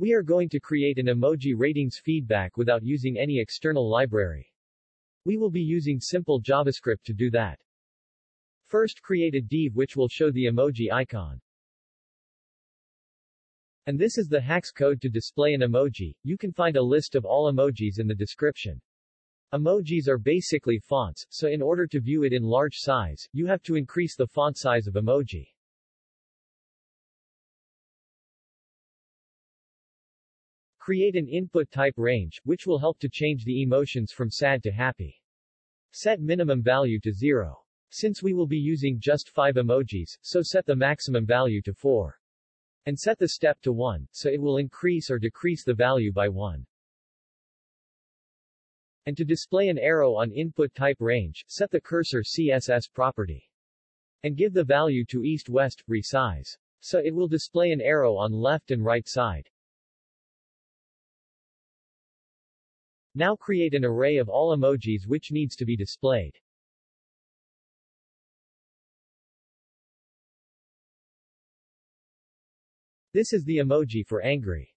We are going to create an emoji ratings feedback without using any external library. We will be using simple JavaScript to do that. First create a div which will show the emoji icon. And this is the hex code to display an emoji. You can find a list of all emojis in the description. Emojis are basically fonts, so in order to view it in large size, you have to increase the font size of emoji. Create an input type range, which will help to change the emotions from sad to happy. Set minimum value to 0. Since we will be using just 5 emojis, so set the maximum value to 4. And set the step to 1, so it will increase or decrease the value by 1. And to display an arrow on input type range, set the cursor CSS property. And give the value to east-west, resize. So it will display an arrow on left and right side. Now create an array of all emojis which needs to be displayed. This is the emoji for angry.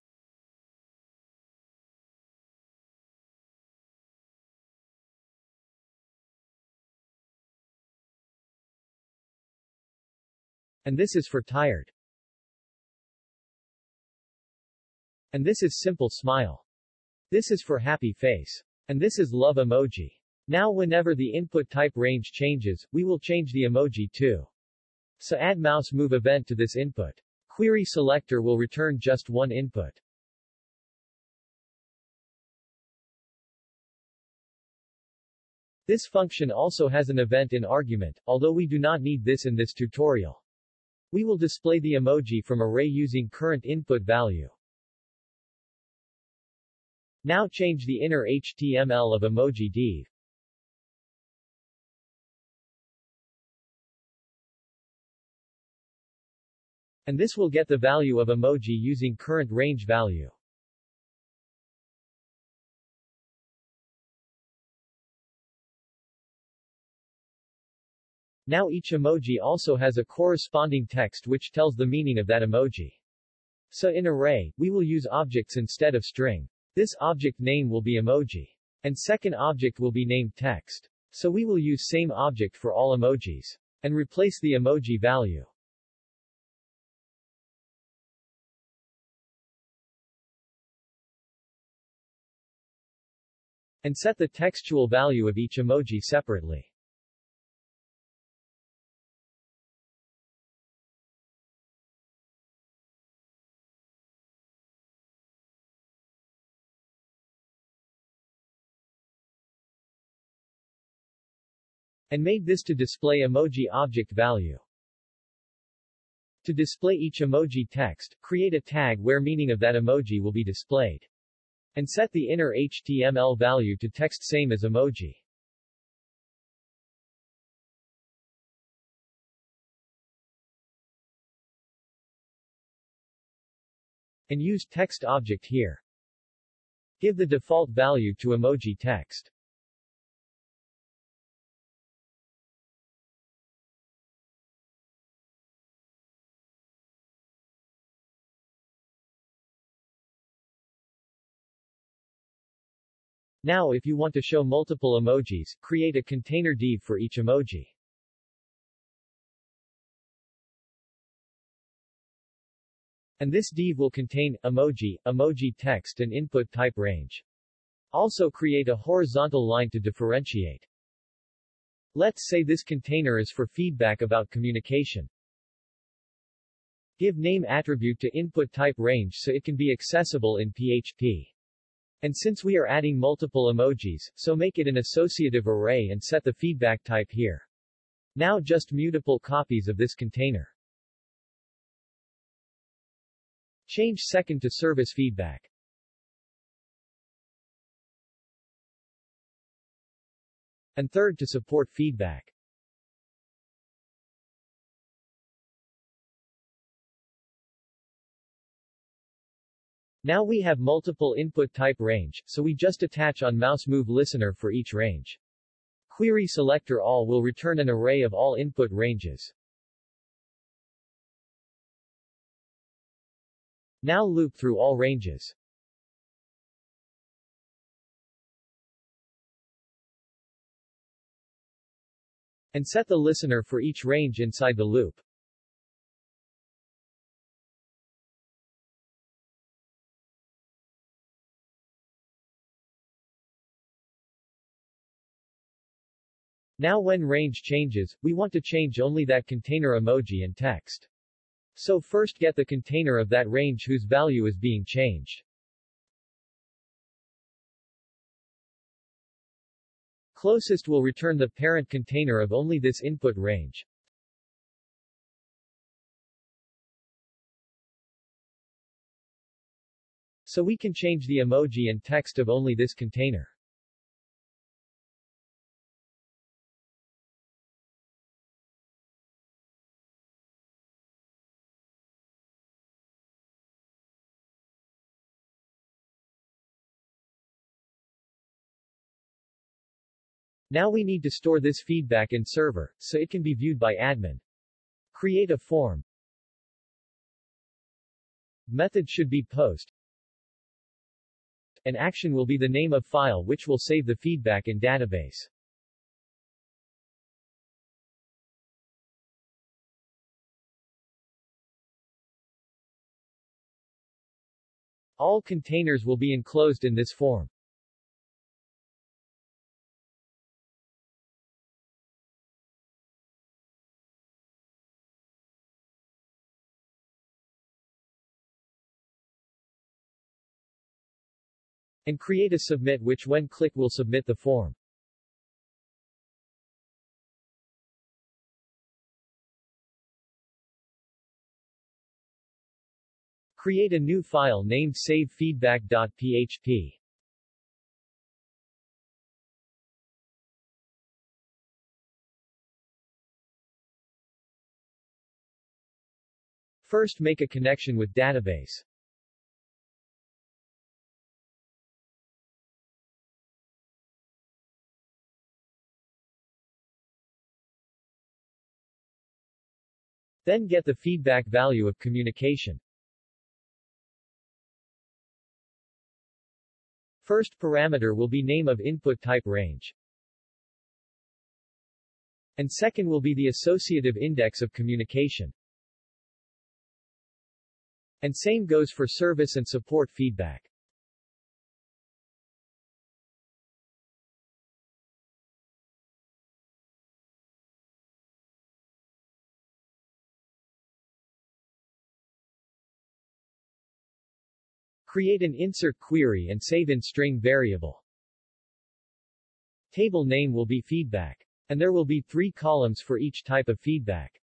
And this is for tired. And this is simple smile. This is for happy face. And this is love emoji. Now whenever the input type range changes, we will change the emoji too. So add mouse move event to this input. Query selector will return just one input. This function also has an event in argument, although we do not need this in this tutorial. We will display the emoji from array using current input value. Now change the inner HTML of emoji div. And this will get the value of emoji using current range value. Now each emoji also has a corresponding text which tells the meaning of that emoji. So in array, we will use objects instead of string. This object name will be emoji. And second object will be named text. So we will use same object for all emojis. And replace the emoji value. and set the textual value of each emoji separately. And made this to display emoji object value. To display each emoji text, create a tag where meaning of that emoji will be displayed. And set the inner HTML value to text same as emoji. And use text object here. Give the default value to emoji text. Now if you want to show multiple emojis, create a container div for each emoji. And this div will contain emoji, emoji text and input type range. Also create a horizontal line to differentiate. Let's say this container is for feedback about communication. Give name attribute to input type range so it can be accessible in PHP. And since we are adding multiple emojis, so make it an associative array and set the feedback type here. Now just mutable copies of this container. Change second to service feedback. And third to support feedback. Now we have multiple input type range, so we just attach on mouse move listener for each range. Query selector all will return an array of all input ranges. Now loop through all ranges. And set the listener for each range inside the loop. Now when range changes, we want to change only that container emoji and text. So first get the container of that range whose value is being changed. Closest will return the parent container of only this input range. So we can change the emoji and text of only this container. Now we need to store this feedback in server, so it can be viewed by admin. Create a form. Method should be post. An action will be the name of file which will save the feedback in database. All containers will be enclosed in this form. And create a submit which when click will submit the form. Create a new file named savefeedback.php. First make a connection with database. Then get the feedback value of communication. First parameter will be name of input type range. And second will be the associative index of communication. And same goes for service and support feedback. Create an insert query and save in string variable. Table name will be feedback. And there will be three columns for each type of feedback.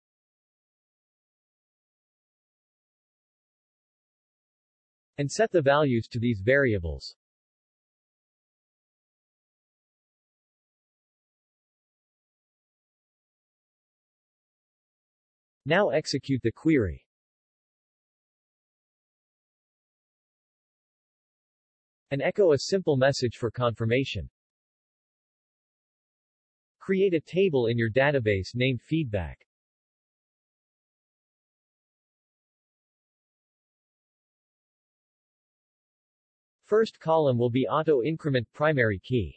And set the values to these variables. Now execute the query. And echo a simple message for confirmation. Create a table in your database named feedback. First column will be auto-increment primary key.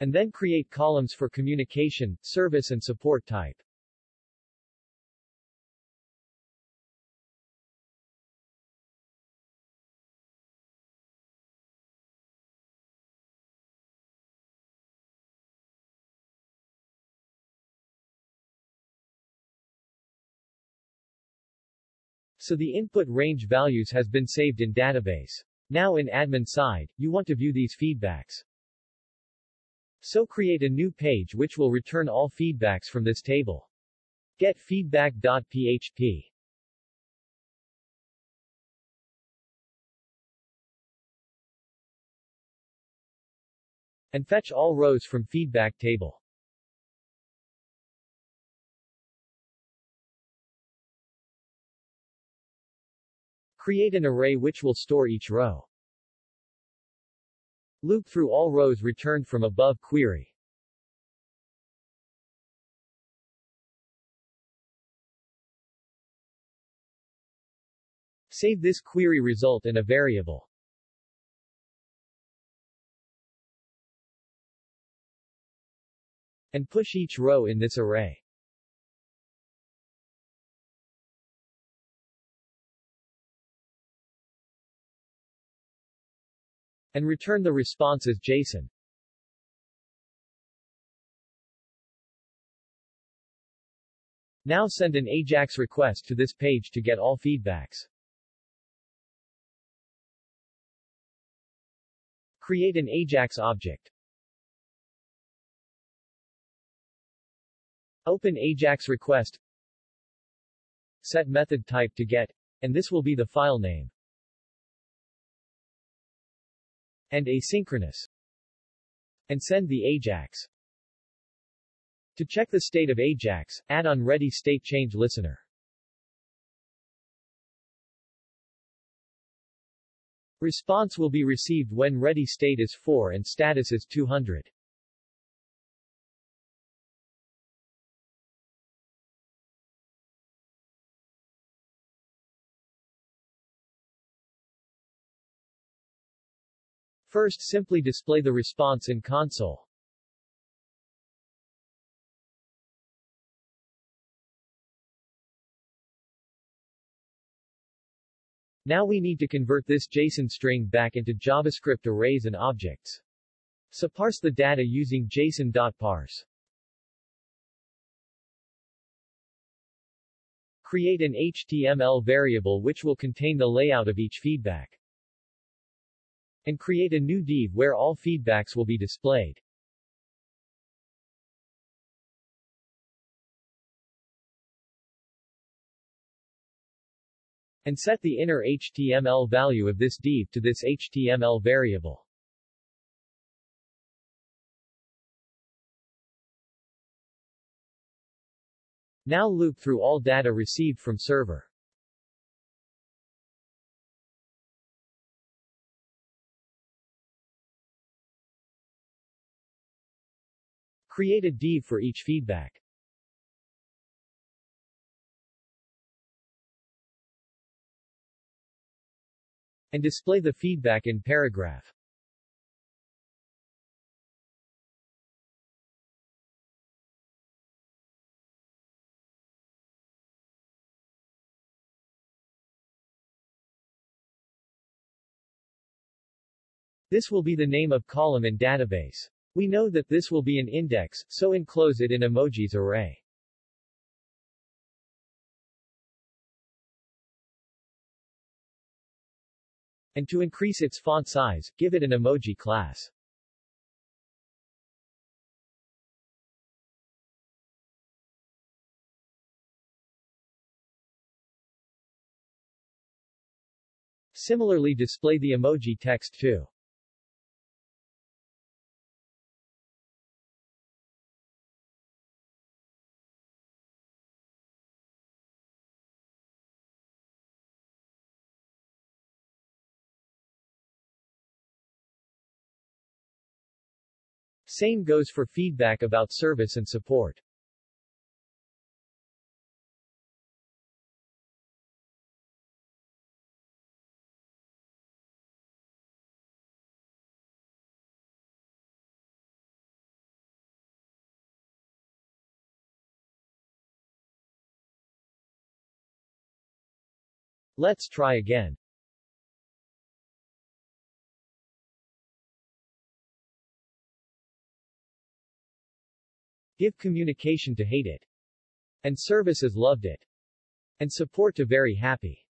And then create columns for communication, service and support type. So the input range values has been saved in database. Now in admin side, you want to view these feedbacks. So create a new page which will return all feedbacks from this table. Get feedback.php. And fetch all rows from feedback table. Create an array which will store each row. Loop through all rows returned from above query. Save this query result in a variable. And push each row in this array. And return the response as JSON. Now send an AJAX request to this page to get all feedbacks. Create an AJAX object. Open AJAX request. Set method type to get, and this will be the file name. And asynchronous. And send the AJAX. To check the state of AJAX, add on Ready State Change Listener. Response will be received when ready state is 4 and status is 200. First simply display the response in console. Now we need to convert this JSON string back into JavaScript arrays and objects. So parse the data using json.parse. Create an HTML variable which will contain the layout of each feedback. And create a new div where all feedbacks will be displayed. and set the inner HTML value of this div to this HTML variable. Now loop through all data received from server. Create a div for each feedback. and display the feedback in paragraph. This will be the name of column in database. We know that this will be an index, so enclose it in emojis array. And to increase its font size, give it an emoji class. Similarly display the emoji text too. Same goes for feedback about service and support. Let's try again. Give communication to hate it. And services loved it. And support to very happy.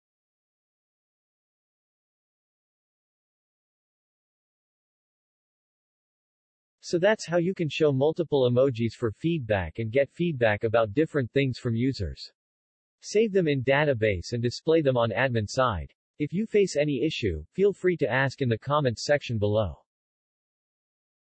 So that's how you can show multiple emojis for feedback and get feedback about different things from users. Save them in database and display them on admin side. If you face any issue, feel free to ask in the comments section below.